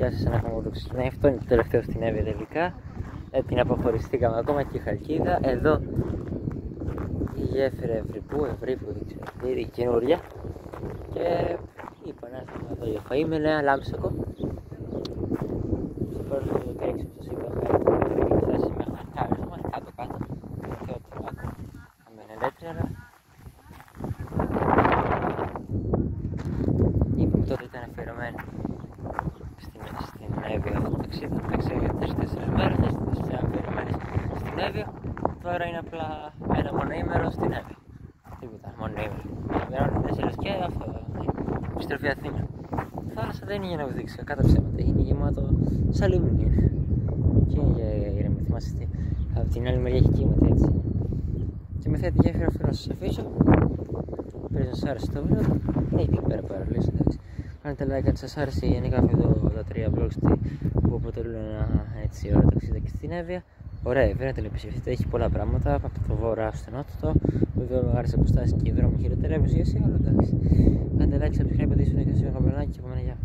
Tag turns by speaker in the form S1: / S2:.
S1: Γεια σας, αναχαμοδοξή. Ναι, αυτό είναι το τελευταίο στην Εύη τελικά. Ε, την αποχωριστήκαμε ακόμα και η Χαλκίδα. Εδώ η γέφυρα Ευρυπού, Ευρύπου, δεν ξέρω, η καινούρια. Και είπα να έρθουμε εδώ για φαΐ με νέα λάμψακο. Στο πρώτο το 16 που σας είπα, θα φτάσει μέχρι κάτω, μέχρι κάτω κάτω. Και ό,τι άκου, με ελεύθερα. Είπαμε τότε ήταν αφιερωμένη στην, στην Εύβοια αυτό το ταξίδι. Εντάξει, για τρεις-τέσσερις μέρες, τέσσερις αφιερωμένες στην Εύβοια. Τώρα είναι απλά ένα μονοήμερο στην Εύβοια. Τίποτα, μονοήμερο. Αφιερώνει τέσσερις και αυτό, επιστροφή Αθήνα. Η θάλασσα δεν είναι για να βδείξει, κατά ψέματα, είναι γεμάτο σαν λίμνη είναι. Και είναι για ήρεμη, θυμάσαι τι. Από την άλλη μεριά έχει κύματα έτσι. Και με θέτει γέφυρα αφήνω να σας αφήσω. Πρέπει να σας άρεσε το βίντεο. Έχει εκεί πέρα παραλύσει, εντάξει. Κάντε like αν σας άρεσε γενικά αυτό το, τα τρία vlogs που αποτελούν ένα έτσι ωραίο ταξίδι και στην Εύβοια. Ωραία, βέβαια να επισκεφτείτε, έχει πολλά πράγματα από το βορρά στο νότο. Βέβαια μεγάλε αποστάσει και οι δρόμοι χειροτερεύουν σιγά σιγά, αλλά εντάξει. Κάντε like, subscribe, πατήστε το και στο καμπανάκι και πάμε γεια.